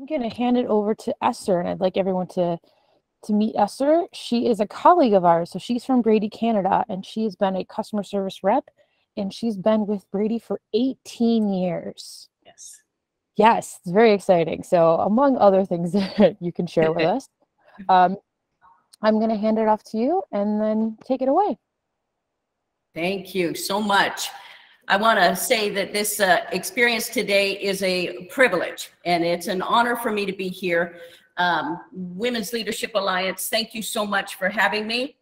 I'm going to hand it over to Esther, and I'd like everyone to to meet Esther. She is a colleague of ours, so she's from Brady, Canada, and she has been a customer service rep, and she's been with Brady for 18 years. Yes. Yes, it's very exciting. So, among other things that you can share with us, um, I'm going to hand it off to you, and then take it away. Thank you so much. I want to say that this uh, experience today is a privilege and it's an honor for me to be here. Um, Women's Leadership Alliance, thank you so much for having me.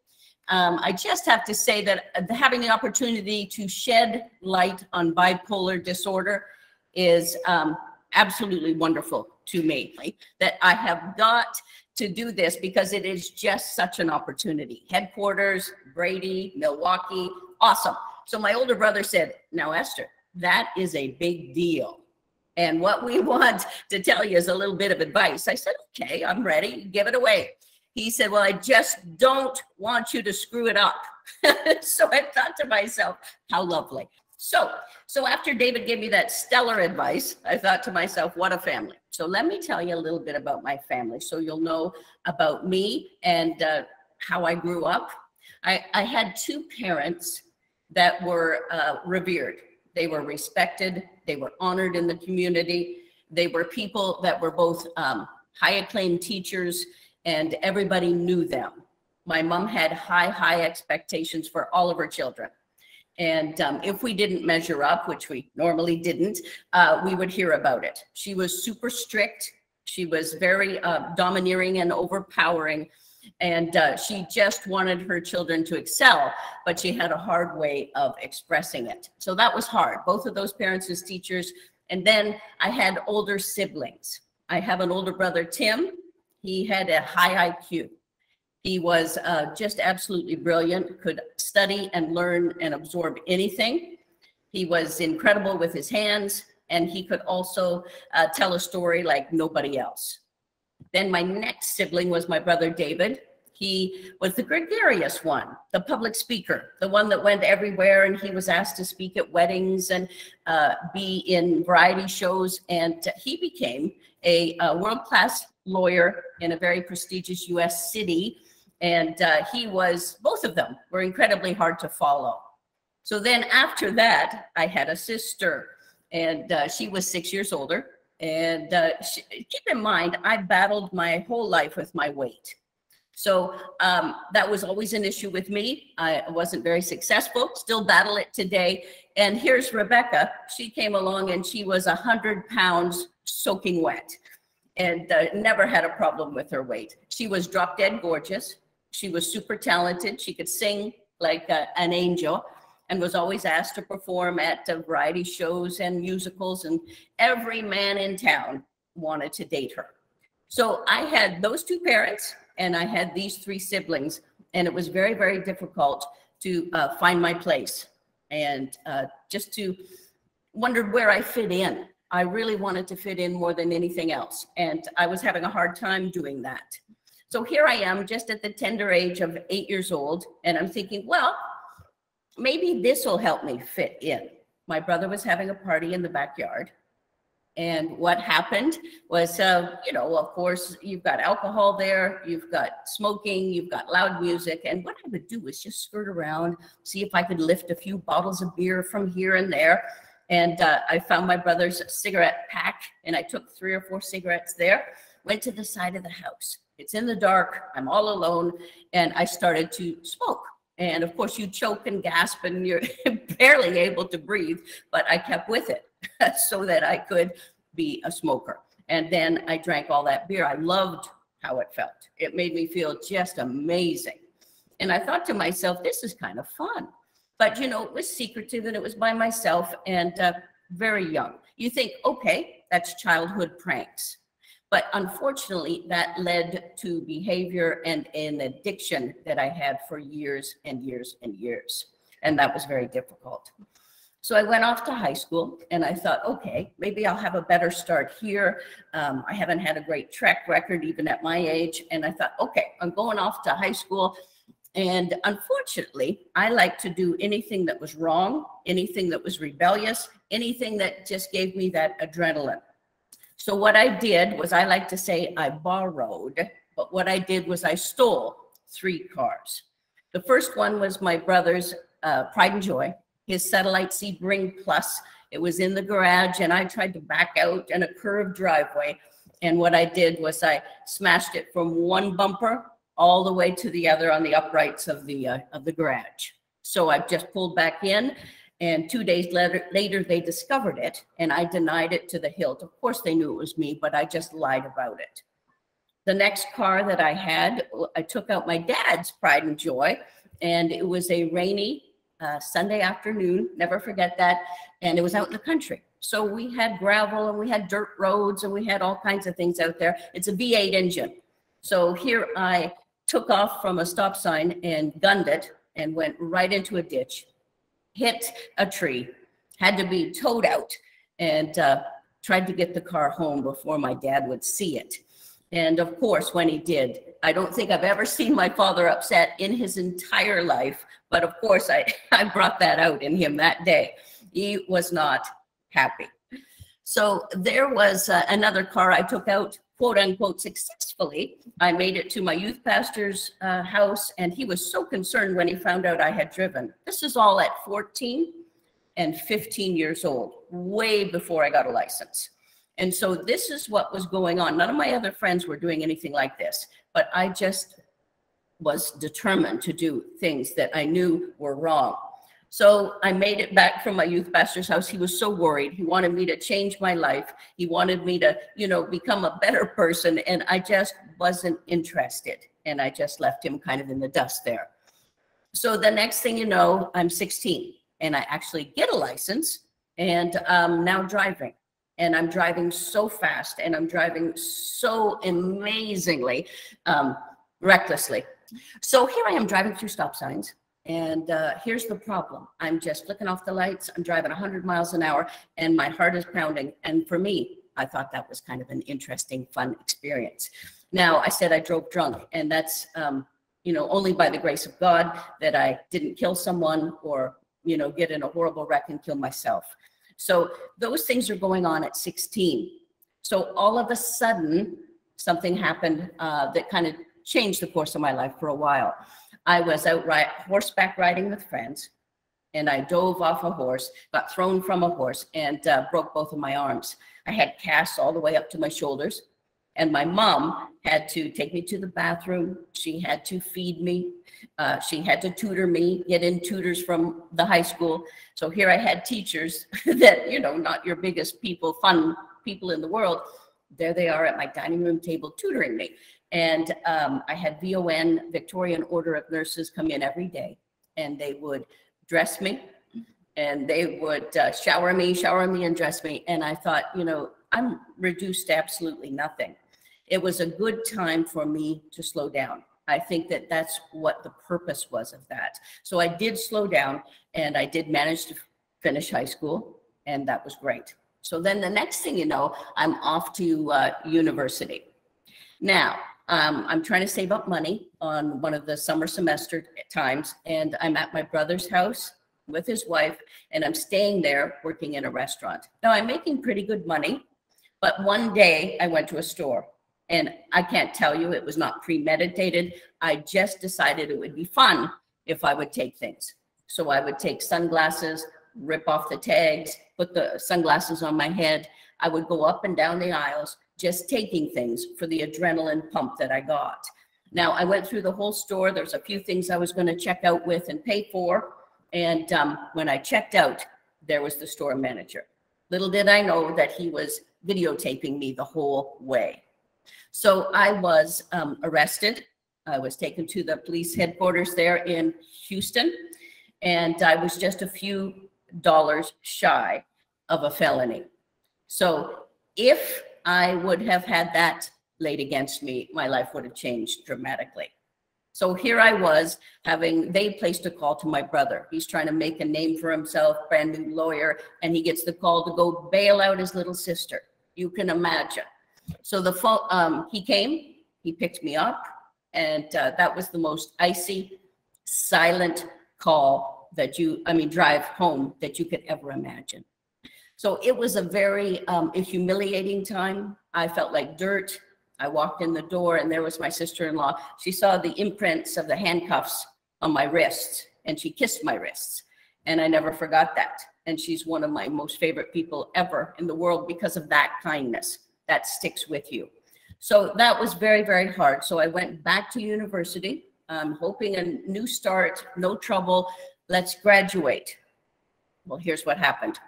Um, I just have to say that uh, having the opportunity to shed light on bipolar disorder is um, absolutely wonderful to me. That I have got to do this because it is just such an opportunity. Headquarters, Brady, Milwaukee, awesome. So my older brother said, Now, Esther, that is a big deal. And what we want to tell you is a little bit of advice. I said, Okay, I'm ready. Give it away. He said, Well, I just don't want you to screw it up. so I thought to myself, How lovely. So, so after David gave me that stellar advice, I thought to myself, what a family. So let me tell you a little bit about my family so you'll know about me and uh, how I grew up. I, I had two parents that were uh, revered. They were respected. They were honored in the community. They were people that were both um, high acclaimed teachers and everybody knew them. My mom had high, high expectations for all of her children. And um, if we didn't measure up, which we normally didn't, uh, we would hear about it. She was super strict. She was very uh, domineering and overpowering and uh, she just wanted her children to excel, but she had a hard way of expressing it. So that was hard. Both of those parents as teachers. And then I had older siblings. I have an older brother, Tim. He had a high IQ. He was uh, just absolutely brilliant, could study and learn and absorb anything. He was incredible with his hands, and he could also uh, tell a story like nobody else. Then my next sibling was my brother David. He was the gregarious one, the public speaker, the one that went everywhere and he was asked to speak at weddings and uh, be in variety shows. And he became a, a world-class lawyer in a very prestigious US city. And uh, he was, both of them were incredibly hard to follow. So then after that, I had a sister and uh, she was six years older and uh, keep in mind, I battled my whole life with my weight. So um, that was always an issue with me. I wasn't very successful, still battle it today. And here's Rebecca. She came along and she was 100 pounds soaking wet and uh, never had a problem with her weight. She was drop dead gorgeous. She was super talented. She could sing like uh, an angel and was always asked to perform at variety shows and musicals, and every man in town wanted to date her. So I had those two parents, and I had these three siblings, and it was very, very difficult to uh, find my place and uh, just to wondered where I fit in. I really wanted to fit in more than anything else, and I was having a hard time doing that. So here I am, just at the tender age of eight years old, and I'm thinking, well, maybe this will help me fit in. My brother was having a party in the backyard. And what happened was, uh, you know, of course, you've got alcohol there, you've got smoking, you've got loud music. And what I would do is just skirt around, see if I could lift a few bottles of beer from here and there. And uh, I found my brother's cigarette pack and I took three or four cigarettes there, went to the side of the house. It's in the dark, I'm all alone, and I started to smoke. And of course, you choke and gasp and you're barely able to breathe, but I kept with it so that I could be a smoker. And then I drank all that beer. I loved how it felt. It made me feel just amazing. And I thought to myself, this is kind of fun. But, you know, it was secretive and it was by myself and uh, very young. You think, okay, that's childhood pranks. But unfortunately, that led to behavior and an addiction that I had for years and years and years. And that was very difficult. So I went off to high school and I thought, okay, maybe I'll have a better start here. Um, I haven't had a great track record even at my age. And I thought, okay, I'm going off to high school. And unfortunately, I like to do anything that was wrong, anything that was rebellious, anything that just gave me that adrenaline. So what I did was I like to say I borrowed, but what I did was I stole three cars. The first one was my brother's uh, Pride and Joy, his satellite Sebring Plus. It was in the garage and I tried to back out in a curved driveway. And what I did was I smashed it from one bumper all the way to the other on the uprights of the uh, of the garage. So I just pulled back in and two days later, later, they discovered it and I denied it to the hilt. Of course, they knew it was me, but I just lied about it. The next car that I had, I took out my dad's pride and joy, and it was a rainy uh, Sunday afternoon. Never forget that. And it was out in the country. So we had gravel and we had dirt roads and we had all kinds of things out there. It's a V8 engine. So here I took off from a stop sign and gunned it and went right into a ditch hit a tree, had to be towed out, and uh, tried to get the car home before my dad would see it. And of course, when he did, I don't think I've ever seen my father upset in his entire life. But of course, I, I brought that out in him that day. He was not happy. So there was uh, another car I took out, quote unquote, successfully. I made it to my youth pastor's uh, house, and he was so concerned when he found out I had driven. This is all at 14 and 15 years old, way before I got a license. And so this is what was going on. None of my other friends were doing anything like this, but I just was determined to do things that I knew were wrong. So I made it back from my youth pastor's house. He was so worried. He wanted me to change my life. He wanted me to, you know, become a better person. And I just wasn't interested. And I just left him kind of in the dust there. So the next thing you know, I'm 16 and I actually get a license and I'm now driving. And I'm driving so fast and I'm driving so amazingly um, recklessly. So here I am driving through stop signs and uh, here's the problem. I'm just flicking off the lights. I'm driving 100 miles an hour and my heart is pounding. And for me, I thought that was kind of an interesting, fun experience. Now, I said I drove drunk, and that's, um, you know, only by the grace of God that I didn't kill someone or, you know, get in a horrible wreck and kill myself. So those things are going on at 16. So all of a sudden, something happened uh, that kind of changed the course of my life for a while. I was out horseback riding with friends, and I dove off a horse, got thrown from a horse, and uh, broke both of my arms. I had casts all the way up to my shoulders, and my mom had to take me to the bathroom. She had to feed me. Uh, she had to tutor me, get in tutors from the high school. So here I had teachers that, you know, not your biggest people, fun people in the world. There they are at my dining room table tutoring me. And um, I had VON, Victorian Order of Nurses, come in every day and they would dress me and they would uh, shower me, shower me, and dress me. And I thought, you know, I'm reduced to absolutely nothing. It was a good time for me to slow down. I think that that's what the purpose was of that. So I did slow down and I did manage to finish high school, and that was great. So then the next thing you know, I'm off to uh, university. Now, um, I'm trying to save up money on one of the summer semester times, and I'm at my brother's house with his wife, and I'm staying there working in a restaurant. Now, I'm making pretty good money, but one day I went to a store, and I can't tell you it was not premeditated. I just decided it would be fun if I would take things. So I would take sunglasses, rip off the tags, put the sunglasses on my head. I would go up and down the aisles just taking things for the adrenaline pump that I got. Now, I went through the whole store. There's a few things I was going to check out with and pay for. And um, when I checked out, there was the store manager. Little did I know that he was videotaping me the whole way. So I was um, arrested. I was taken to the police headquarters there in Houston, and I was just a few dollars shy of a felony. So if I would have had that laid against me, my life would have changed dramatically. So here I was having, they placed a call to my brother. He's trying to make a name for himself, brand new lawyer, and he gets the call to go bail out his little sister. You can imagine. So the phone, um, he came, he picked me up, and uh, that was the most icy, silent call that you, I mean, drive home that you could ever imagine. So it was a very um, a humiliating time. I felt like dirt. I walked in the door and there was my sister-in-law. She saw the imprints of the handcuffs on my wrists and she kissed my wrists. And I never forgot that. And she's one of my most favorite people ever in the world because of that kindness that sticks with you. So that was very, very hard. So I went back to university, hoping a new start, no trouble. Let's graduate. Well, here's what happened.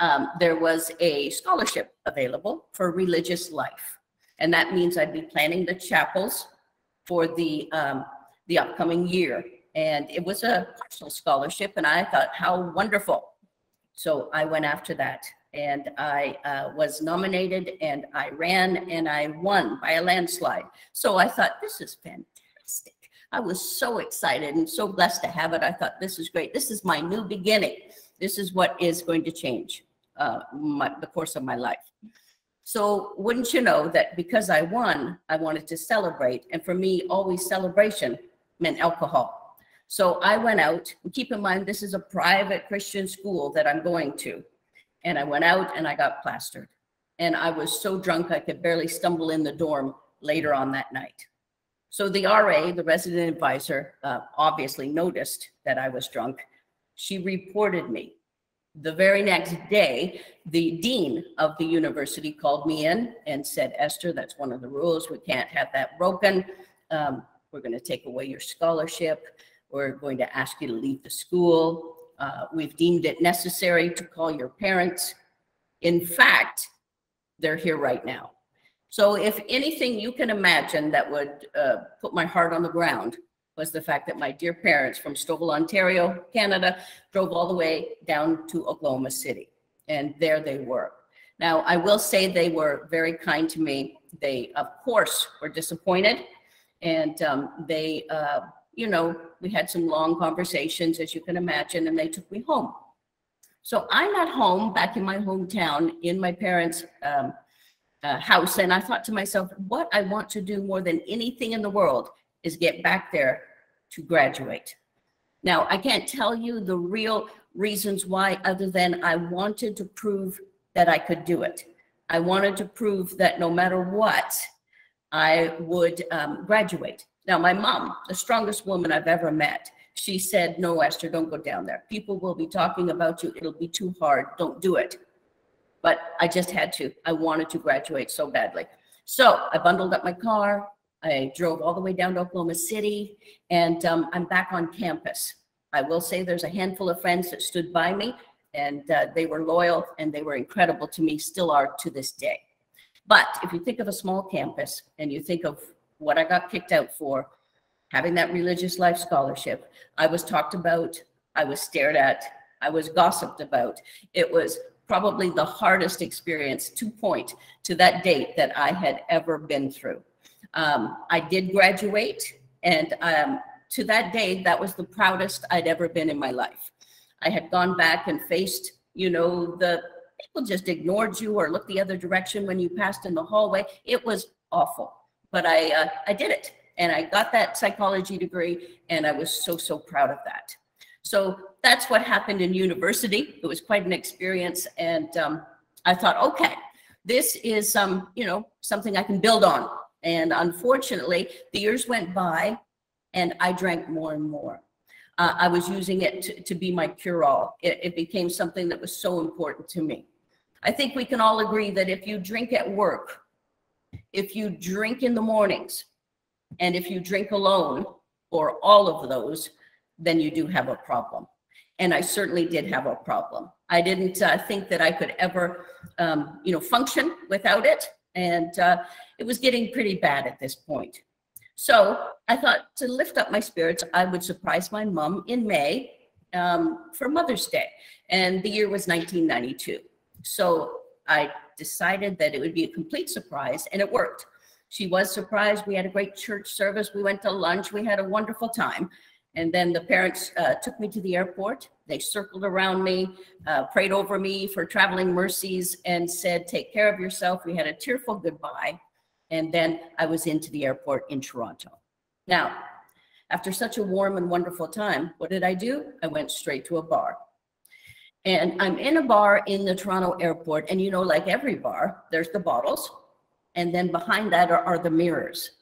Um, there was a scholarship available for religious life. And that means I'd be planning the chapels for the, um, the upcoming year. And it was a partial scholarship, and I thought, how wonderful. So I went after that and I uh, was nominated and I ran and I won by a landslide. So I thought, this is fantastic. I was so excited and so blessed to have it. I thought, this is great. This is my new beginning. This is what is going to change uh, my, the course of my life. So wouldn't you know that because I won, I wanted to celebrate. And for me, always celebration meant alcohol. So I went out, keep in mind, this is a private Christian school that I'm going to. And I went out and I got plastered. And I was so drunk I could barely stumble in the dorm later on that night. So the RA, the resident advisor, uh, obviously noticed that I was drunk. She reported me. The very next day, the dean of the university called me in and said, Esther, that's one of the rules. We can't have that broken. Um, we're going to take away your scholarship. We're going to ask you to leave the school. Uh, we've deemed it necessary to call your parents. In fact, they're here right now. So if anything you can imagine that would uh, put my heart on the ground was the fact that my dear parents from Stouffville, Ontario, Canada, drove all the way down to Oklahoma City. And there they were. Now, I will say they were very kind to me. They, of course, were disappointed. And um, they uh, you know, we had some long conversations, as you can imagine, and they took me home. So I'm at home back in my hometown in my parents' um, uh, house. And I thought to myself, what I want to do more than anything in the world is get back there to graduate. Now, I can't tell you the real reasons why, other than I wanted to prove that I could do it. I wanted to prove that no matter what, I would um, graduate. Now, my mom, the strongest woman I've ever met, she said, No, Esther, don't go down there. People will be talking about you. It'll be too hard. Don't do it. But I just had to. I wanted to graduate so badly. So I bundled up my car. I drove all the way down to Oklahoma City, and um, I'm back on campus. I will say there's a handful of friends that stood by me, and uh, they were loyal and they were incredible to me, still are to this day. But if you think of a small campus and you think of what I got kicked out for, having that religious life scholarship. I was talked about, I was stared at, I was gossiped about. It was probably the hardest experience to point to that date that I had ever been through. Um, I did graduate, and um, to that day, that was the proudest I'd ever been in my life. I had gone back and faced, you know, the people just ignored you or looked the other direction when you passed in the hallway. It was awful but I, uh, I did it and I got that psychology degree and I was so, so proud of that. So that's what happened in university. It was quite an experience. And um, I thought, okay, this is, um, you know, something I can build on. And unfortunately, the years went by and I drank more and more. Uh, I was using it to, to be my cure-all. It, it became something that was so important to me. I think we can all agree that if you drink at work if you drink in the mornings and if you drink alone or all of those, then you do have a problem. And I certainly did have a problem. I didn't uh, think that I could ever, um, you know, function without it. And uh, it was getting pretty bad at this point. So I thought to lift up my spirits, I would surprise my mom in May um, for Mother's Day. And the year was 1992. So I decided that it would be a complete surprise, and it worked. She was surprised. We had a great church service. We went to lunch. We had a wonderful time. And then the parents uh, took me to the airport. They circled around me, uh, prayed over me for traveling mercies, and said, Take care of yourself. We had a tearful goodbye. And then I was into the airport in Toronto. Now, after such a warm and wonderful time, what did I do? I went straight to a bar. And I'm in a bar in the Toronto airport. And you know, like every bar, there's the bottles. And then behind that are, are the mirrors.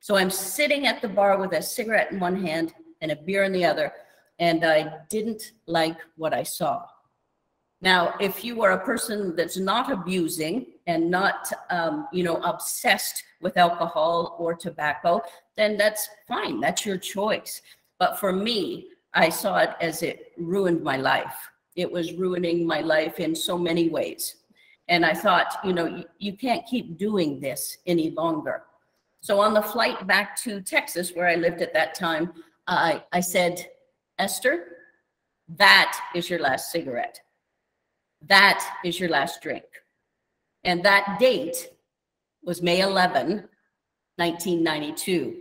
So I'm sitting at the bar with a cigarette in one hand and a beer in the other. And I didn't like what I saw. Now, if you are a person that's not abusing and not, um, you know, obsessed with alcohol or tobacco, then that's fine. That's your choice. But for me, I saw it as it ruined my life. It was ruining my life in so many ways. And I thought, you know, you, you can't keep doing this any longer. So on the flight back to Texas, where I lived at that time, I, I said, Esther, that is your last cigarette. That is your last drink. And that date was May 11, 1992.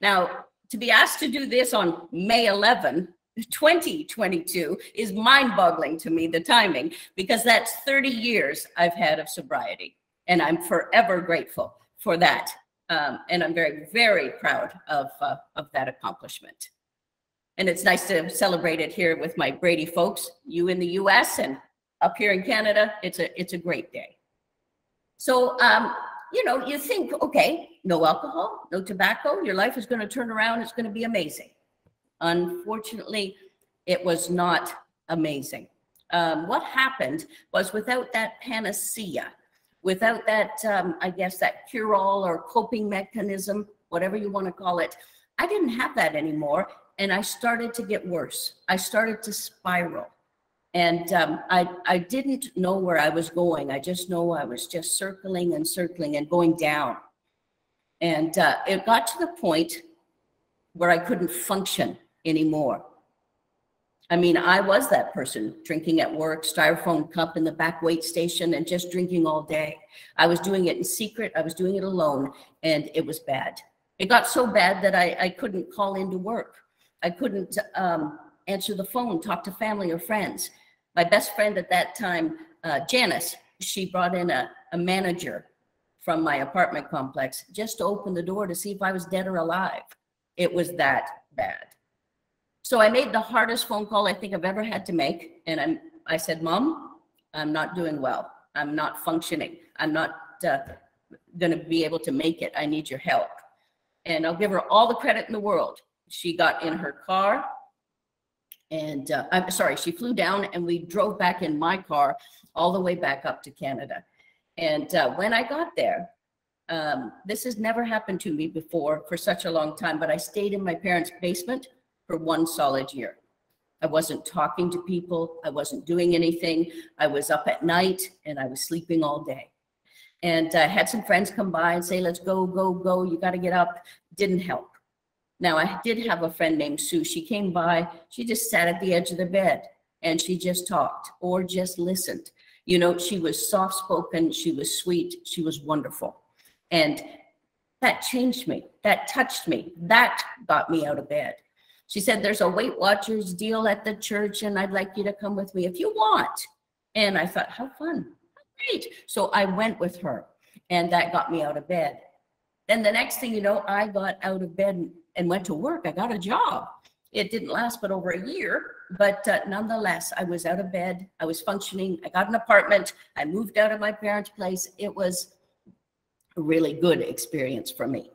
Now, to be asked to do this on May 11, 2022 is mind boggling to me, the timing, because that's 30 years I've had of sobriety. And I'm forever grateful for that. Um, and I'm very, very proud of, uh, of that accomplishment. And it's nice to celebrate it here with my Brady folks, you in the US and up here in Canada. It's a, it's a great day. So, um, you know, you think, okay, no alcohol, no tobacco, your life is going to turn around, it's going to be amazing. Unfortunately, it was not amazing. Um, what happened was without that panacea, without that, um, I guess, that cure all or coping mechanism, whatever you want to call it, I didn't have that anymore. And I started to get worse. I started to spiral. And um, I, I didn't know where I was going. I just know I was just circling and circling and going down. And uh, it got to the point where I couldn't function anymore. I mean, I was that person drinking at work, styrofoam cup in the back wait station, and just drinking all day. I was doing it in secret, I was doing it alone, and it was bad. It got so bad that I, I couldn't call into work. I couldn't um, answer the phone, talk to family or friends. My best friend at that time, uh, Janice, she brought in a, a manager from my apartment complex just to open the door to see if I was dead or alive. It was that bad. So I made the hardest phone call I think I've ever had to make. And I'm, I said, Mom, I'm not doing well. I'm not functioning. I'm not uh, going to be able to make it. I need your help. And I'll give her all the credit in the world. She got in her car and uh, I'm sorry, she flew down and we drove back in my car all the way back up to Canada. And uh, when I got there, um, this has never happened to me before for such a long time, but I stayed in my parents' basement for one solid year. I wasn't talking to people. I wasn't doing anything. I was up at night and I was sleeping all day. And I had some friends come by and say, let's go, go, go. You got to get up. Didn't help. Now, I did have a friend named Sue. She came by. She just sat at the edge of the bed and she just talked or just listened. You know, she was soft spoken. She was sweet. She was wonderful. And that changed me. That touched me. That got me out of bed. She said, There's a Weight Watchers deal at the church, and I'd like you to come with me if you want. And I thought, How fun. Great. So I went with her, and that got me out of bed. Then the next thing you know, I got out of bed and went to work. I got a job. It didn't last but over a year, but uh, nonetheless, I was out of bed. I was functioning. I got an apartment. I moved out of my parents' place. It was a really good experience for me.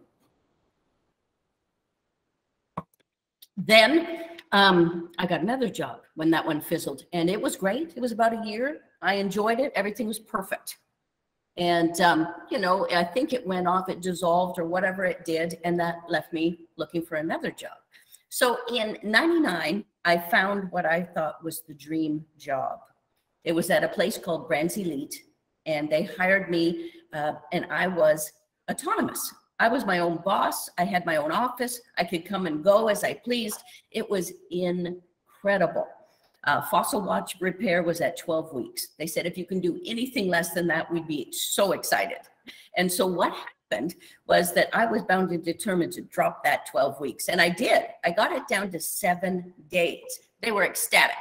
Then um, I got another job when that one fizzled, and it was great. It was about a year. I enjoyed it. Everything was perfect. And, um, you know, I think it went off, it dissolved or whatever it did, and that left me looking for another job. So in 99, I found what I thought was the dream job. It was at a place called Brands Elite, and they hired me, uh, and I was autonomous. I was my own boss. I had my own office. I could come and go as I pleased. It was incredible. Uh, fossil watch repair was at 12 weeks. They said, if you can do anything less than that, we'd be so excited. And so what happened was that I was bound and determined to drop that 12 weeks. And I did. I got it down to seven days. They were ecstatic.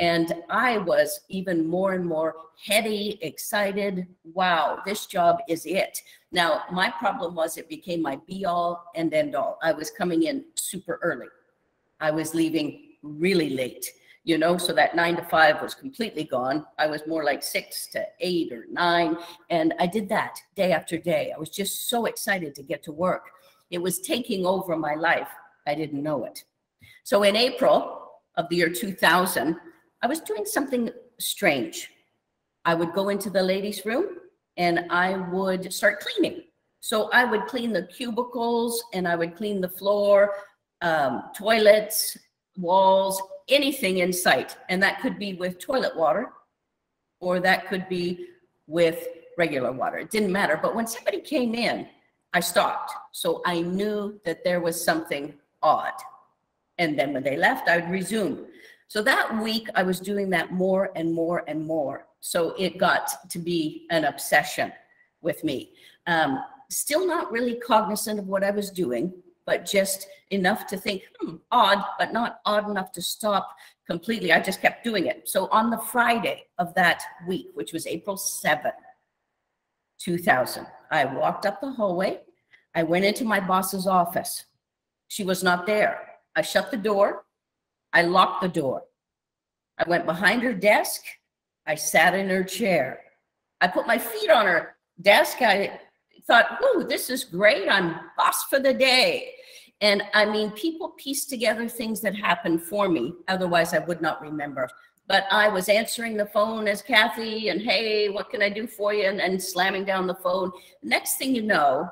And I was even more and more heady, excited. Wow, this job is it. Now, my problem was it became my be all and end all. I was coming in super early. I was leaving really late you know, so that nine to five was completely gone. I was more like six to eight or nine. And I did that day after day. I was just so excited to get to work. It was taking over my life. I didn't know it. So in April of the year 2000, I was doing something strange. I would go into the ladies' room and I would start cleaning. So I would clean the cubicles and I would clean the floor, um, toilets, walls, anything in sight. And that could be with toilet water or that could be with regular water. It didn't matter. But when somebody came in, I stopped. So I knew that there was something odd. And then when they left, I would resume. So that week, I was doing that more and more and more. So it got to be an obsession with me. Um, still not really cognizant of what I was doing, but just enough to think, hmm, odd, but not odd enough to stop completely. I just kept doing it. So on the Friday of that week, which was April 7, 2000, I walked up the hallway. I went into my boss's office. She was not there. I shut the door. I locked the door. I went behind her desk. I sat in her chair. I put my feet on her desk. I thought, oh, this is great. I'm boss for the day. And I mean, people piece together things that happened for me. Otherwise, I would not remember. But I was answering the phone as Kathy and, hey, what can I do for you? And, and slamming down the phone. Next thing you know,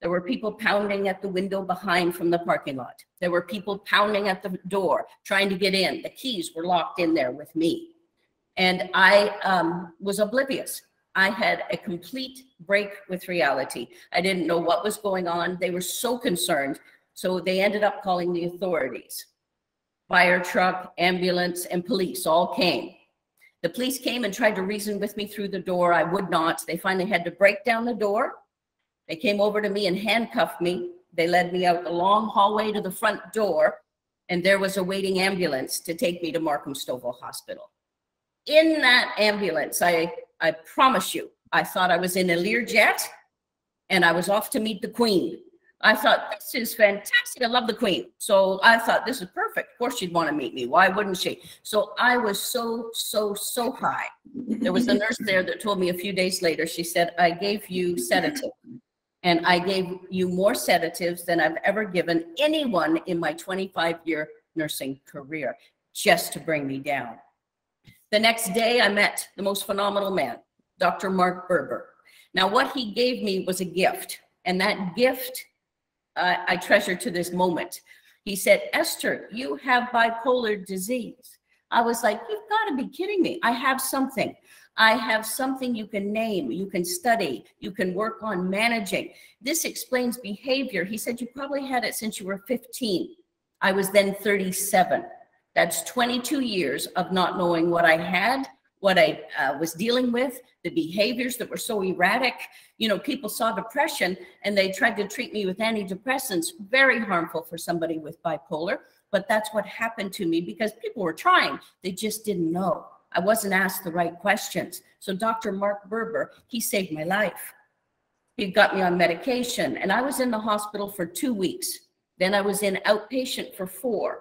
there were people pounding at the window behind from the parking lot. There were people pounding at the door, trying to get in. The keys were locked in there with me. And I um, was oblivious. I had a complete break with reality. I didn't know what was going on. They were so concerned so they ended up calling the authorities. Fire truck, ambulance, and police all came. The police came and tried to reason with me through the door. I would not. They finally had to break down the door. They came over to me and handcuffed me. They led me out the long hallway to the front door, and there was a waiting ambulance to take me to Markham Stouffville Hospital. In that ambulance, I, I promise you, I thought I was in a Learjet and I was off to meet the Queen. I thought, this is fantastic. I love the queen. So I thought, this is perfect. Of course, she'd want to meet me. Why wouldn't she? So I was so, so, so high. There was a nurse there that told me a few days later, she said, I gave you sedative. And I gave you more sedatives than I've ever given anyone in my 25 year nursing career just to bring me down. The next day, I met the most phenomenal man, Dr. Mark Berber. Now, what he gave me was a gift. And that gift uh, I treasure to this moment. He said, Esther, you have bipolar disease. I was like, you've got to be kidding me. I have something. I have something you can name, you can study, you can work on managing. This explains behavior. He said, you probably had it since you were 15. I was then 37. That's 22 years of not knowing what I had what I uh, was dealing with, the behaviors that were so erratic. You know, people saw depression and they tried to treat me with antidepressants, very harmful for somebody with bipolar. But that's what happened to me because people were trying, they just didn't know. I wasn't asked the right questions. So Dr. Mark Berber, he saved my life. He got me on medication and I was in the hospital for two weeks. Then I was in outpatient for four.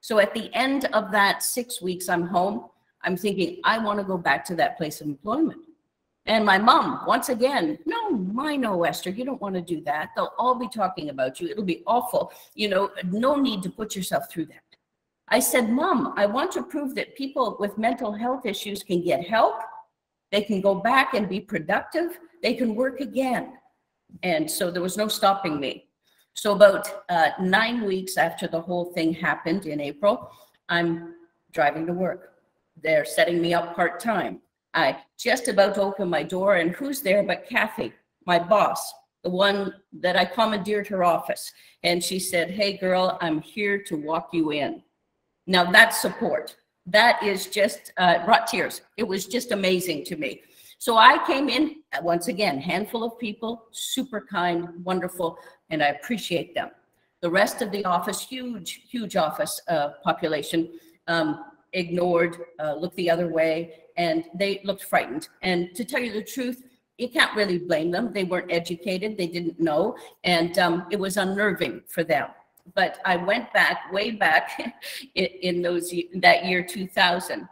So at the end of that six weeks, I'm home. I'm thinking, I want to go back to that place of employment. And my mom, once again, no, my no, Esther, you don't want to do that. They'll all be talking about you. It'll be awful. You know, no need to put yourself through that. I said, Mom, I want to prove that people with mental health issues can get help. They can go back and be productive. They can work again. And so there was no stopping me. So about uh, nine weeks after the whole thing happened in April, I'm driving to work. They're setting me up part-time. I just about to open my door and who's there but Kathy, my boss, the one that I commandeered her office. And she said, hey girl, I'm here to walk you in. Now that's support. That is just, uh, brought tears. It was just amazing to me. So I came in, uh, once again, handful of people, super kind, wonderful, and I appreciate them. The rest of the office, huge, huge office uh, population, um, ignored, uh, looked the other way, and they looked frightened. And to tell you the truth, you can't really blame them. They weren't educated, they didn't know, and um, it was unnerving for them. But I went back, way back in, in those, that year 2000,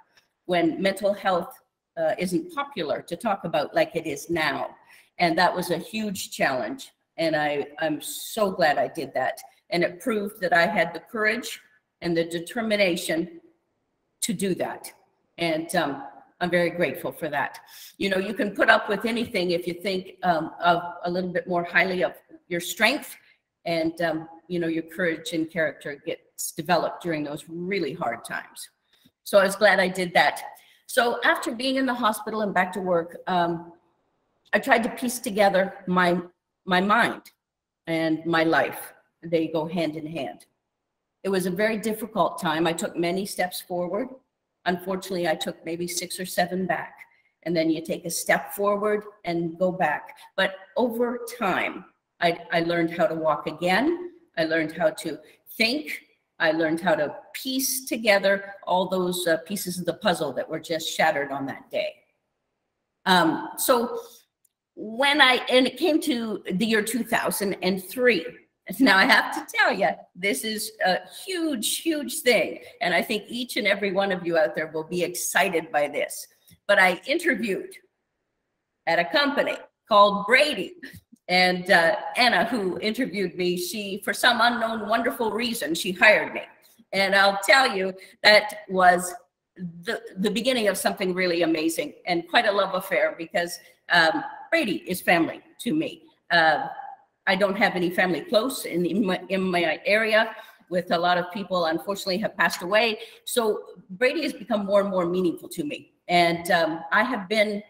when mental health uh, isn't popular to talk about like it is now. And that was a huge challenge. And I, I'm so glad I did that. And it proved that I had the courage and the determination to do that. And um, I'm very grateful for that. You know, you can put up with anything if you think um, of a little bit more highly of your strength and, um, you know, your courage and character gets developed during those really hard times. So I was glad I did that. So after being in the hospital and back to work, um, I tried to piece together my, my mind and my life. They go hand in hand. It was a very difficult time. I took many steps forward Unfortunately, I took maybe six or seven back. And then you take a step forward and go back. But over time, I, I learned how to walk again. I learned how to think. I learned how to piece together all those uh, pieces of the puzzle that were just shattered on that day. Um, so when I, and it came to the year 2003, now, I have to tell you, this is a huge, huge thing. And I think each and every one of you out there will be excited by this. But I interviewed at a company called Brady. And uh, Anna, who interviewed me, she, for some unknown, wonderful reason, she hired me. And I'll tell you, that was the, the beginning of something really amazing and quite a love affair because um, Brady is family to me. Uh, I don't have any family close in, in, my, in my area with a lot of people unfortunately have passed away. So Brady has become more and more meaningful to me. And um, I have been,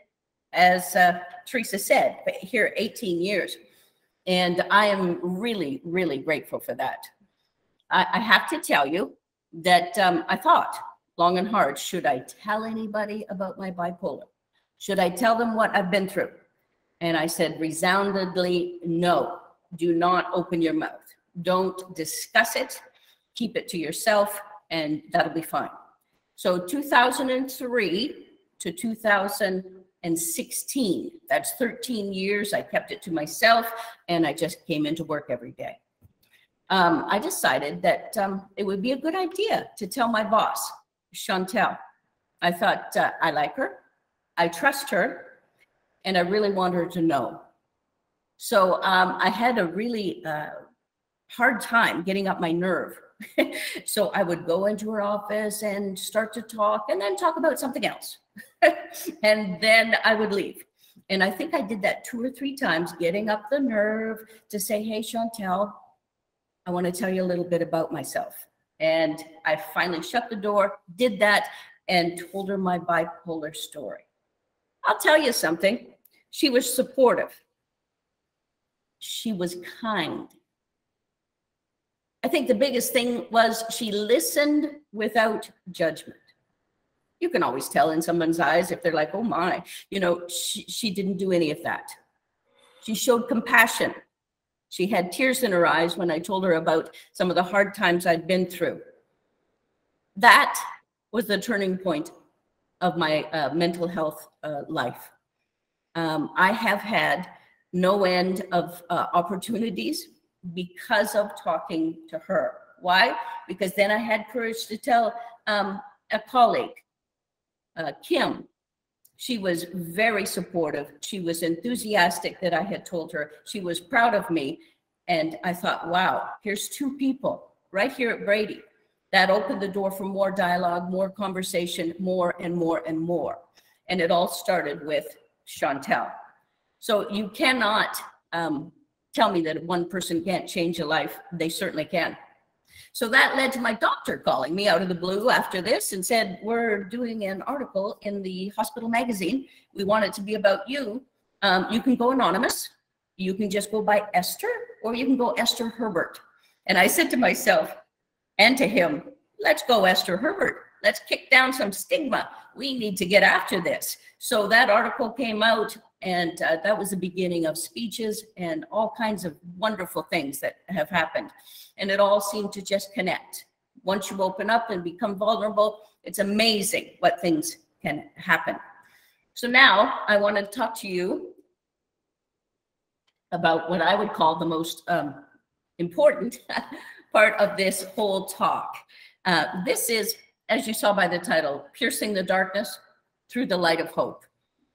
as uh, Teresa said, here 18 years. And I am really, really grateful for that. I, I have to tell you that um, I thought long and hard, should I tell anybody about my bipolar? Should I tell them what I've been through? And I said resoundingly, no do not open your mouth. Don't discuss it. Keep it to yourself, and that'll be fine. So 2003 to 2016, that's 13 years. I kept it to myself, and I just came into work every day. Um, I decided that um, it would be a good idea to tell my boss, Chantel. I thought uh, I like her, I trust her, and I really want her to know so um, I had a really uh, hard time getting up my nerve. so I would go into her office and start to talk and then talk about something else. and then I would leave. And I think I did that two or three times, getting up the nerve to say, Hey, Chantel, I want to tell you a little bit about myself. And I finally shut the door, did that, and told her my bipolar story. I'll tell you something. She was supportive she was kind. I think the biggest thing was she listened without judgment. You can always tell in someone's eyes if they're like, oh my, you know, she, she didn't do any of that. She showed compassion. She had tears in her eyes when I told her about some of the hard times I'd been through. That was the turning point of my uh, mental health uh, life. Um, I have had no end of uh, opportunities because of talking to her. Why? Because then I had courage to tell um, a colleague, uh, Kim. She was very supportive. She was enthusiastic that I had told her. She was proud of me. And I thought, wow, here's two people right here at Brady that opened the door for more dialogue, more conversation, more and more and more. And it all started with Chantel. So you cannot um, tell me that one person can't change a life. They certainly can. So that led to my doctor calling me out of the blue after this and said, We're doing an article in the hospital magazine. We want it to be about you. Um, you can go anonymous. You can just go by Esther, or you can go Esther Herbert. And I said to myself and to him, Let's go, Esther Herbert. Let's kick down some stigma. We need to get after this. So that article came out and uh, that was the beginning of speeches and all kinds of wonderful things that have happened. And it all seemed to just connect. Once you open up and become vulnerable, it's amazing what things can happen. So now I want to talk to you about what I would call the most um, important part of this whole talk. Uh, this is, as you saw by the title, Piercing the Darkness Through the Light of Hope.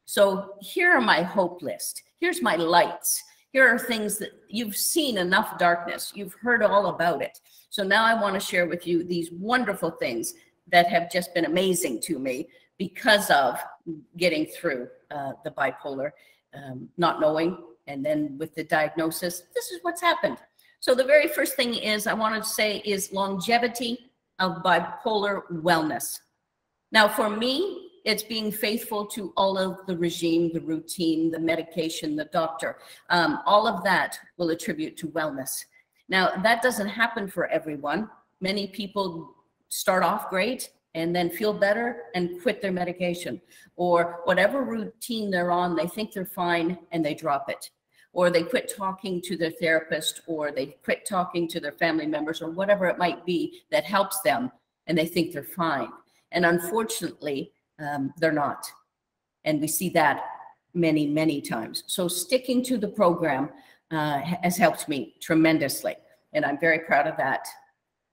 So here are my hope list. Here's my lights. Here are things that you've seen enough darkness. You've heard all about it. So now I want to share with you these wonderful things that have just been amazing to me because of getting through uh, the bipolar, um, not knowing, and then with the diagnosis, this is what's happened. So the very first thing is I wanted to say is longevity of bipolar wellness. Now for me, it's being faithful to all of the regime, the routine, the medication, the doctor. Um, all of that will attribute to wellness. Now, that doesn't happen for everyone. Many people start off great and then feel better and quit their medication or whatever routine they're on, they think they're fine and they drop it. Or they quit talking to their therapist or they quit talking to their family members or whatever it might be that helps them and they think they're fine. And unfortunately, um, they're not. And we see that many, many times. So sticking to the program uh, has helped me tremendously. And I'm very proud of that.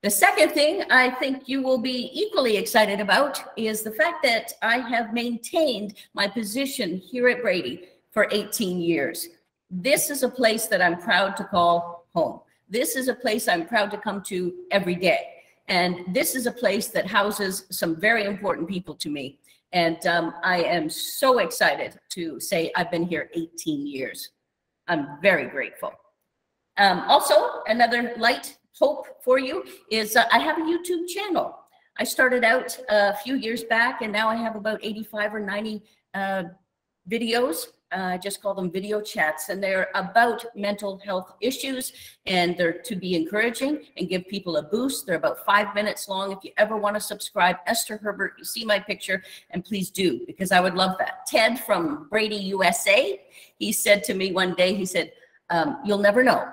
The second thing I think you will be equally excited about is the fact that I have maintained my position here at Brady for 18 years. This is a place that I'm proud to call home. This is a place I'm proud to come to every day. And this is a place that houses some very important people to me. And um, I am so excited to say I've been here 18 years. I'm very grateful. Um, also, another light hope for you is uh, I have a YouTube channel. I started out a few years back and now I have about 85 or 90 uh, videos uh, I just call them video chats, and they're about mental health issues, and they're to be encouraging and give people a boost. They're about five minutes long. If you ever want to subscribe, Esther Herbert, you see my picture, and please do, because I would love that. Ted from Brady USA, he said to me one day, he said, um, you'll never know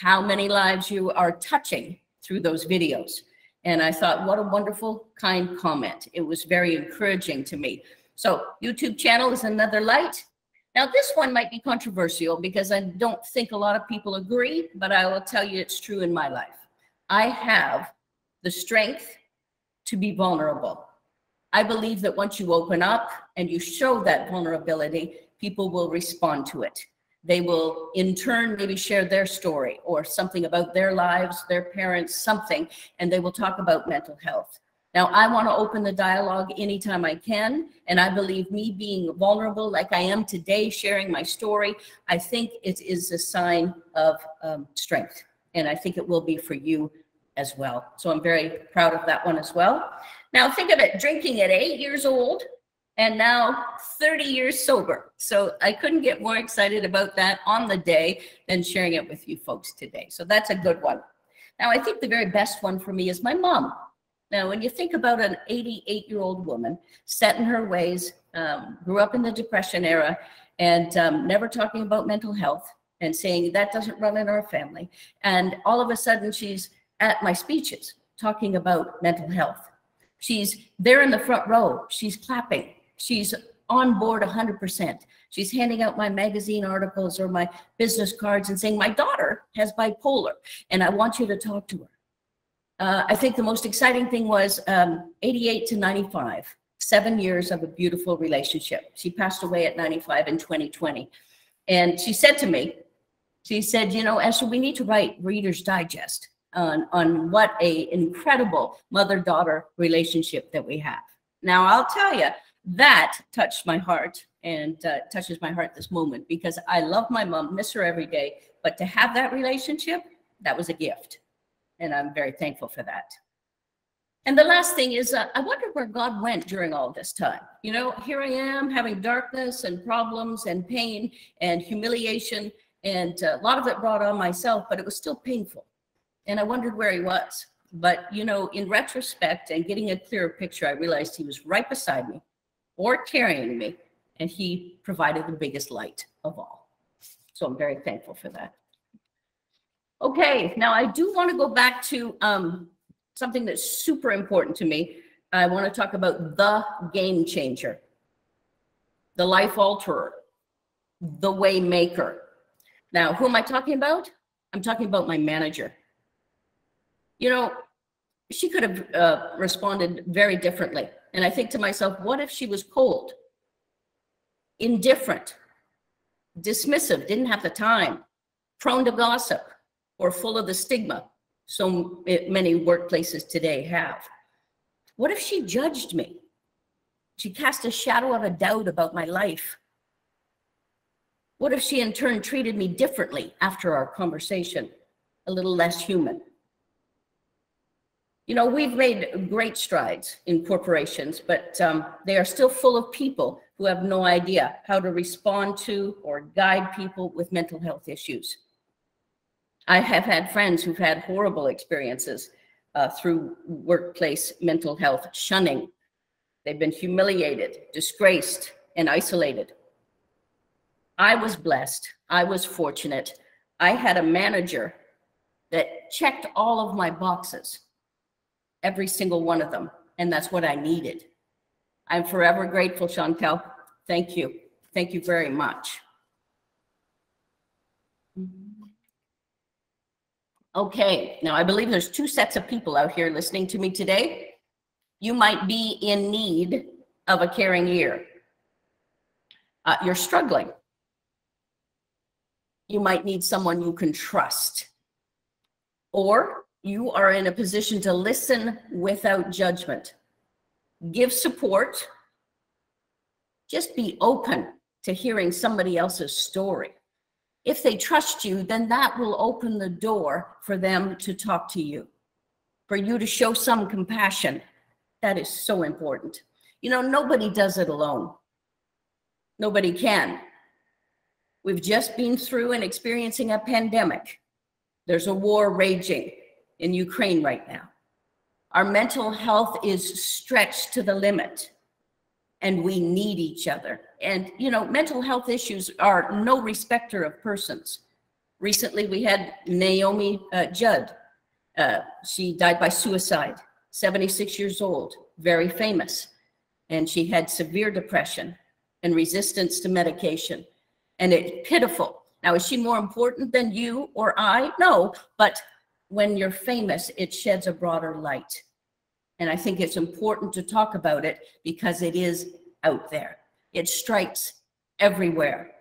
how many lives you are touching through those videos. And I thought, what a wonderful, kind comment. It was very encouraging to me. So YouTube channel is another light. Now, this one might be controversial because I don't think a lot of people agree, but I will tell you it's true in my life. I have the strength to be vulnerable. I believe that once you open up and you show that vulnerability, people will respond to it. They will, in turn, maybe share their story or something about their lives, their parents, something, and they will talk about mental health. Now, I want to open the dialogue anytime I can. And I believe me being vulnerable like I am today, sharing my story, I think it is a sign of um, strength. And I think it will be for you as well. So I'm very proud of that one as well. Now, think of it drinking at eight years old and now 30 years sober. So I couldn't get more excited about that on the day than sharing it with you folks today. So that's a good one. Now, I think the very best one for me is my mom. Now, when you think about an 88 year old woman set in her ways, um, grew up in the Depression era, and um, never talking about mental health and saying that doesn't run in our family. And all of a sudden, she's at my speeches talking about mental health. She's there in the front row, she's clapping, she's on board 100%. She's handing out my magazine articles or my business cards and saying, My daughter has bipolar, and I want you to talk to her. Uh, I think the most exciting thing was um, 88 to 95, seven years of a beautiful relationship. She passed away at 95 in 2020. And she said to me, she said, you know, Esther, we need to write Reader's Digest on, on what a incredible mother-daughter relationship that we have. Now, I'll tell you, that touched my heart and uh, touches my heart this moment because I love my mom, miss her every day. But to have that relationship, that was a gift. And I'm very thankful for that. And the last thing is, uh, I wonder where God went during all this time. You know, here I am having darkness and problems and pain and humiliation. And uh, a lot of it brought on myself, but it was still painful. And I wondered where he was. But, you know, in retrospect and getting a clearer picture, I realized he was right beside me or carrying me. And he provided the biggest light of all. So I'm very thankful for that. Okay, now I do want to go back to um, something that's super important to me. I want to talk about the game changer, the life alterer, the way maker. Now, who am I talking about? I'm talking about my manager. You know, she could have uh, responded very differently. And I think to myself, what if she was cold, indifferent, dismissive, didn't have the time, prone to gossip, or full of the stigma so many workplaces today have? What if she judged me? She cast a shadow of a doubt about my life. What if she in turn treated me differently after our conversation, a little less human? You know, we've made great strides in corporations, but um, they are still full of people who have no idea how to respond to or guide people with mental health issues. I have had friends who've had horrible experiences uh, through workplace mental health shunning. They've been humiliated, disgraced, and isolated. I was blessed. I was fortunate. I had a manager that checked all of my boxes every single one of them. And that's what I needed. I'm forever grateful, Chantel. Thank you. Thank you very much. Okay, now I believe there's two sets of people out here listening to me today. You might be in need of a caring ear. Uh, you're struggling. You might need someone you can trust. Or you are in a position to listen without judgment. Give support. Just be open to hearing somebody else's story. If they trust you, then that will open the door for them to talk to you, for you to show some compassion. That is so important. You know, nobody does it alone. Nobody can. We've just been through and experiencing a pandemic. There's a war raging in Ukraine right now. Our mental health is stretched to the limit and we need each other. And, you know, mental health issues are no respecter of persons. Recently, we had Naomi uh, Judd. Uh, she died by suicide, 76 years old, very famous. And she had severe depression and resistance to medication. And it's pitiful. Now, is she more important than you or I? No, but when you're famous, it sheds a broader light. And I think it's important to talk about it because it is out there. It strikes everywhere.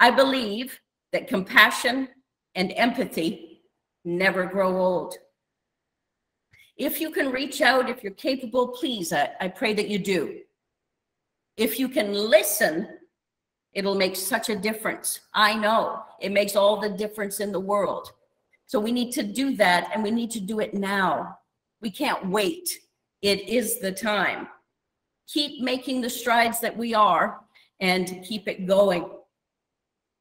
I believe that compassion and empathy never grow old. If you can reach out, if you're capable, please, I, I pray that you do. If you can listen, it'll make such a difference. I know it makes all the difference in the world. So we need to do that and we need to do it now. We can't wait. It is the time. Keep making the strides that we are and keep it going.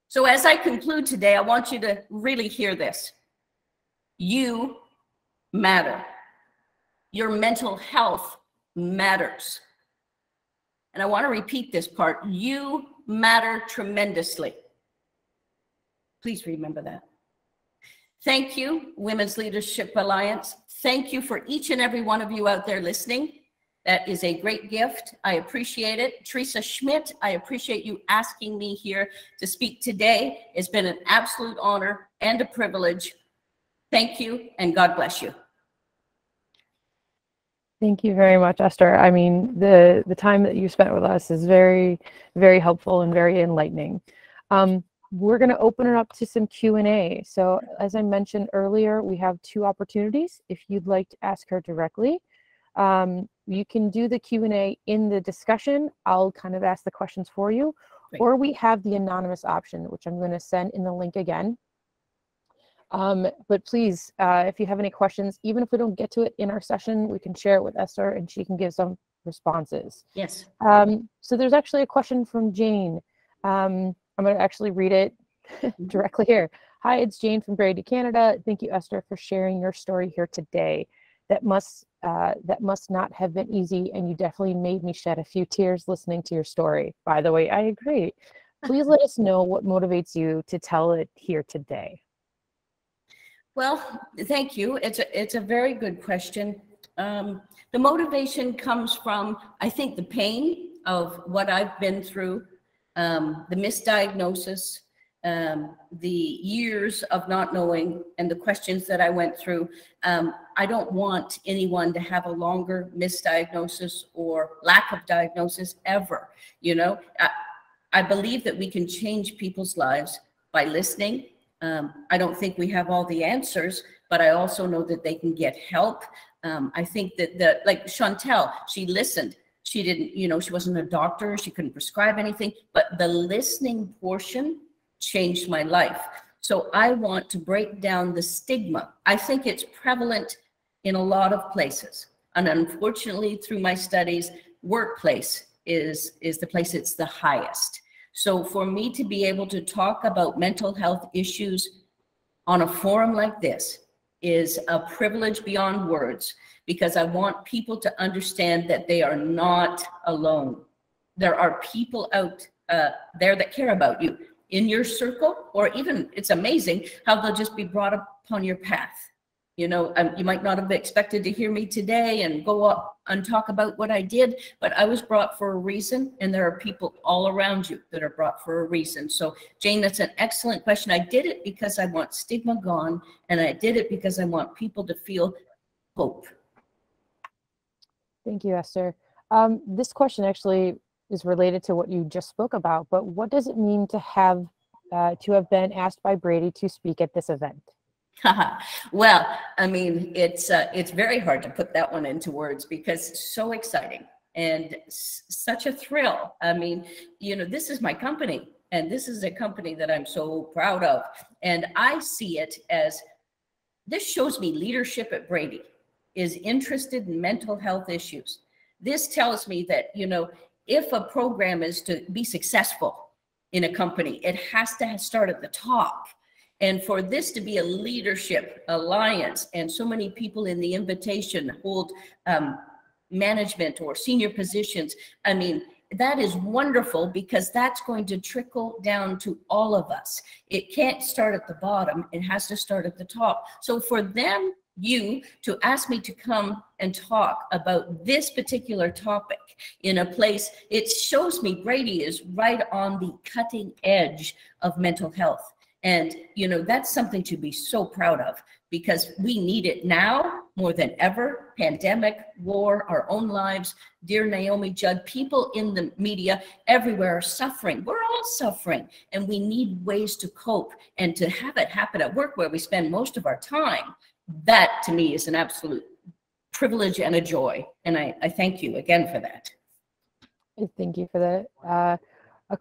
So as I conclude today, I want you to really hear this. You matter. Your mental health matters. And I want to repeat this part. You matter tremendously. Please remember that. Thank you, Women's Leadership Alliance. Thank you for each and every one of you out there listening. That is a great gift. I appreciate it. Teresa Schmidt, I appreciate you asking me here to speak today. It's been an absolute honor and a privilege. Thank you, and God bless you. Thank you very much, Esther. I mean, the, the time that you spent with us is very, very helpful and very enlightening. Um, we're going to open it up to some Q&A. So as I mentioned earlier, we have two opportunities. If you'd like to ask her directly, um, you can do the Q&A in the discussion. I'll kind of ask the questions for you. Great. Or we have the anonymous option, which I'm going to send in the link again. Um, but please, uh, if you have any questions, even if we don't get to it in our session, we can share it with Esther and she can give some responses. Yes. Um, so there's actually a question from Jane. Um, I'm going to actually read it mm-hmm. directly here. Hi, it's Jane from Brady, Canada. Thank you, Esther, for sharing your story here today. That must uh, that must not have been easy, and you definitely made me shed a few tears listening to your story. By the way, I agree. Please let us know what motivates you to tell it here today. Well, thank you. It's a it's a very good question. Um, the motivation comes from I think the pain of what I've been through um, the misdiagnosis, um, the years of not knowing and the questions that I went through, um, I don't want anyone to have a longer misdiagnosis or lack of diagnosis ever. You know, I, I believe that we can change people's lives by listening. Um, I don't think we have all the answers, but I also know that they can get help. Um, I think that the like Chantel, she listened. She didn't, you know, she wasn't a doctor. She couldn't prescribe anything, but the listening portion changed my life. So I want to break down the stigma. I think it's prevalent in a lot of places. And unfortunately, through my studies, workplace is, is the place it's the highest. So for me to be able to talk about mental health issues on a forum like this is a privilege beyond words because I want people to understand that they are not alone. There are people out uh, there that care about you in your circle, or even it's amazing how they'll just be brought upon your path. You know, um, you might not have expected to hear me today and go up and talk about what I did, but I was brought for a reason, and there are people all around you that are brought for a reason. So, Jane, that's an excellent question. I did it because I want stigma gone, and I did it because I want people to feel hope. Thank you, Esther. Um, this question actually is related to what you just spoke about, but what does it mean to have uh, to have been asked by Brady to speak at this event? well, I mean, it's uh, it's very hard to put that one into words because it's so exciting and such a thrill. I mean, you know, this is my company, and this is a company that I'm so proud of, and I see it as this shows me leadership at Brady is interested in mental health issues. This tells me that you know if a program is to be successful in a company, it has to start at the top. And for this to be a leadership alliance and so many people in the invitation hold um, management or senior positions, I mean, that is wonderful because that's going to trickle down to all of us. It can't start at the bottom, it has to start at the top. So for them you to ask me to come and talk about this particular topic in a place, it shows me Brady is right on the cutting edge of mental health. And, you know, that's something to be so proud of because we need it now more than ever. Pandemic, war, our own lives. Dear Naomi Judd, people in the media everywhere are suffering. We're all suffering, and we need ways to cope and to have it happen at work where we spend most of our time that to me is an absolute privilege and a joy. And I, I thank you again for that. Thank you for that. Uh,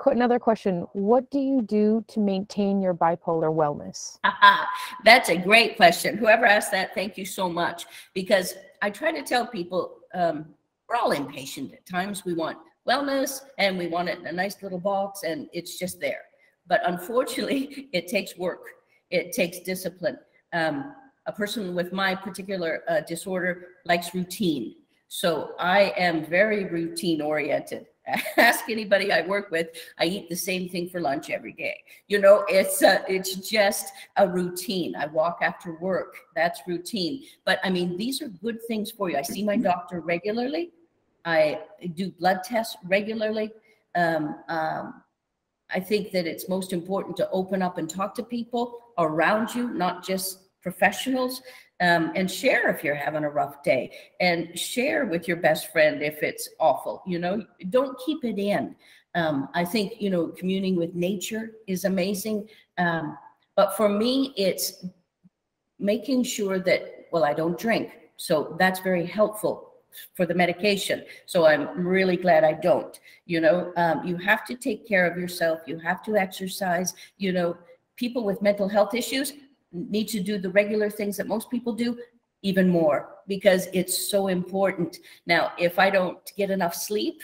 another question What do you do to maintain your bipolar wellness? That's a great question. Whoever asked that, thank you so much. Because I try to tell people um, we're all impatient at times. We want wellness and we want it in a nice little box and it's just there. But unfortunately, it takes work, it takes discipline. Um, a person with my particular uh, disorder likes routine. So I am very routine oriented. Ask anybody I work with, I eat the same thing for lunch every day. You know, it's a, uh, it's just a routine. I walk after work. That's routine. But I mean, these are good things for you. I see my doctor regularly. I do blood tests regularly. Um, um, I think that it's most important to open up and talk to people around you, not just professionals um, and share if you're having a rough day. And share with your best friend if it's awful you know? Don't keep it in. Um, i think you know communing with nature is amazing. Um, but for me it's making sure that well i don't drink. So that's very helpful for the medication. So i'm really glad i don't you know? Um, you have to take care of yourself. You have to exercise. You know people with mental health issues need to do the regular things that most people do even more because it's so important. Now, if I don't get enough sleep,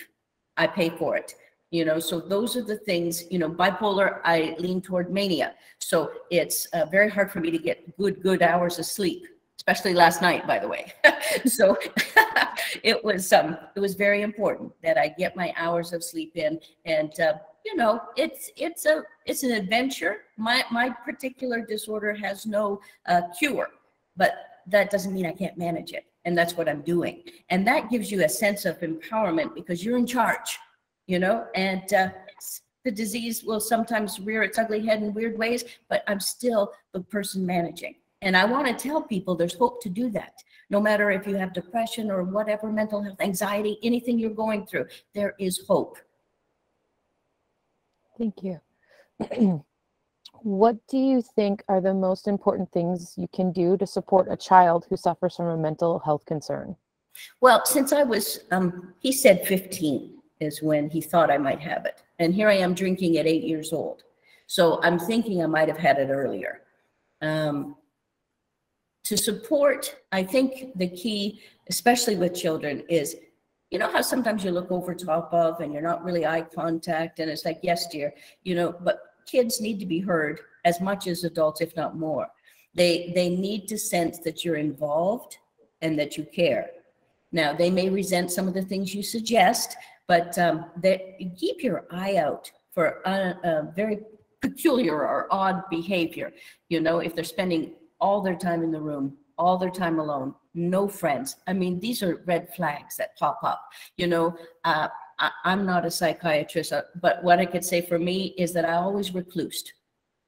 I pay for it. You know, so those are the things, you know, bipolar, I lean toward mania. So it's uh, very hard for me to get good, good hours of sleep, especially last night, by the way. so it was, um, it was very important that I get my hours of sleep in and, uh, you know, it's it's a it's an adventure. My my particular disorder has no uh, cure, but that doesn't mean I can't manage it, and that's what I'm doing. And that gives you a sense of empowerment because you're in charge, you know. And uh, the disease will sometimes rear its ugly head in weird ways, but I'm still the person managing. And I want to tell people there's hope to do that. No matter if you have depression or whatever, mental health, anxiety, anything you're going through, there is hope. Thank you. what do you think are the most important things you can do to support a child who suffers from a mental health concern? Well, since I was, um, he said 15 is when he thought I might have it. And here I am drinking at eight years old. So I'm thinking I might have had it earlier. Um, to support, I think the key, especially with children, is you know how sometimes you look over top of and you're not really eye contact and it's like, yes, dear, you know, but kids need to be heard as much as adults, if not more. They they need to sense that you're involved and that you care. Now they may resent some of the things you suggest, but um, they, keep your eye out for a, a very peculiar or odd behavior. You know, if they're spending all their time in the room, all their time alone, no friends. I mean, these are red flags that pop up. You know, uh, I, am not a psychiatrist, uh, but what I could say for me is that I always reclused.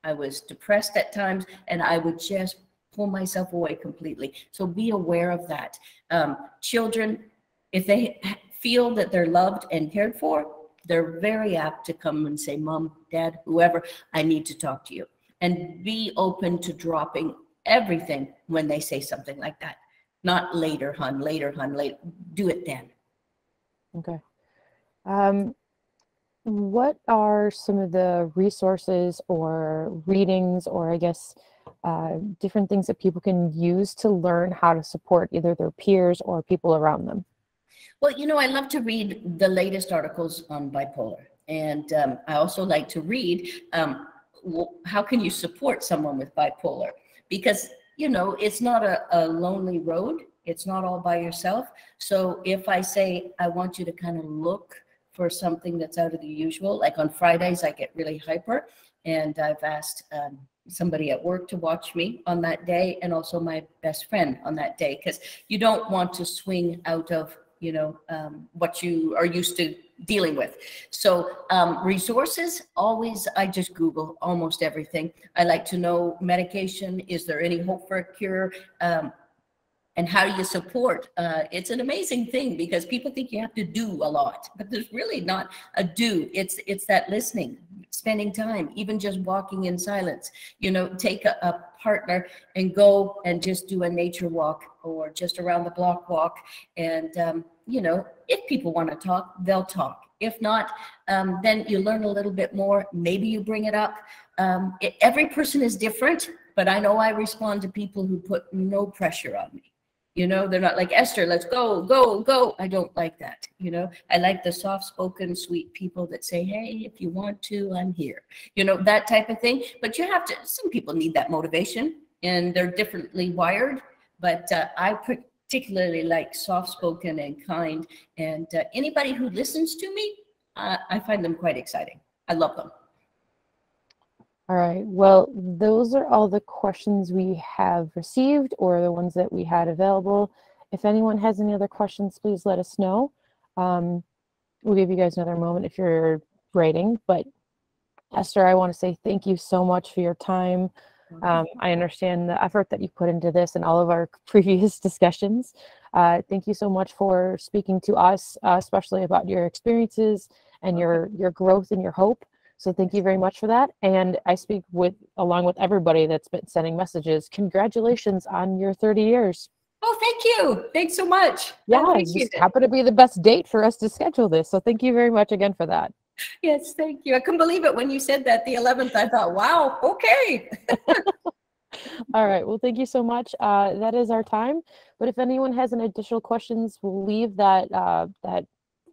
I was depressed at times, and I would just pull myself away completely. So be aware of that. Um, children, if they feel that they're loved and cared for, they're very apt to come and say, Mom, Dad, whoever, I need to talk to you. And be open to dropping everything when they say something like that. Not later, hun, later, hun, later. Do it then. Okay. Um, what are some of the resources or readings or I guess uh, different things that people can use to learn how to support either their peers or people around them? Well, you know, I love to read the latest articles on bipolar. And um, I also like to read um, how can you support someone with bipolar? Because, you know, it's not a, a lonely road. It's not all by yourself. So if I say, I want you to kind of look for something that's out of the usual, like on Fridays, I get really hyper. And I've asked um, somebody at work to watch me on that day and also my best friend on that day because you don't want to swing out of you know um, what you are used to dealing with. So um, resources always i just google almost everything. I like to know medication is there any hope for a cure? Um, and how do you support? Uh, it's an amazing thing because people think you have to do a lot but there's really not a do. It's it's that listening spending time even just walking in silence. You know take a, a partner and go and just do a nature walk or just around the block walk. And um, you know if people want to talk they'll talk if not um, then you learn a little bit more maybe you bring it up um, it, every person is different but i know i respond to people who put no pressure on me you know, they're not like Esther, let's go, go, go. I don't like that. You know, I like the soft spoken, sweet people that say, hey, if you want to, I'm here. You know, that type of thing. But you have to, some people need that motivation and they're differently wired. But uh, I particularly like soft spoken and kind. And uh, anybody who listens to me, uh, I find them quite exciting. I love them. All right. Well, those are all the questions we have received or the ones that we had available. If anyone has any other questions, please let us know. Um, we'll give you guys another moment if you're writing. But Esther, I want to say thank you so much for your time. Um, I understand the effort that you put into this and all of our previous discussions. Uh, thank you so much for speaking to us, uh, especially about your experiences and your your growth and your hope. So thank you very much for that. And I speak with along with everybody that's been sending messages. Congratulations on your 30 years. Oh, thank you. Thanks so much. Yeah, it just happened to be the best date for us to schedule this. So thank you very much again for that. Yes, thank you. I couldn't believe it when you said that the 11th. I thought, wow, okay. All right. Well, thank you so much. Uh, that is our time. But if anyone has any additional questions, we'll leave that uh, that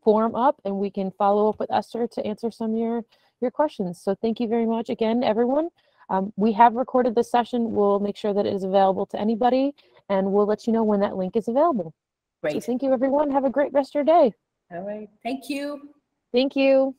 form up and we can follow up with Esther to answer some of your your questions. So thank you very much again, everyone. Um, we have recorded this session. We'll make sure that it is available to anybody and we'll let you know when that link is available. Great. So thank you, everyone. Have a great rest of your day. All right. Thank you. Thank you.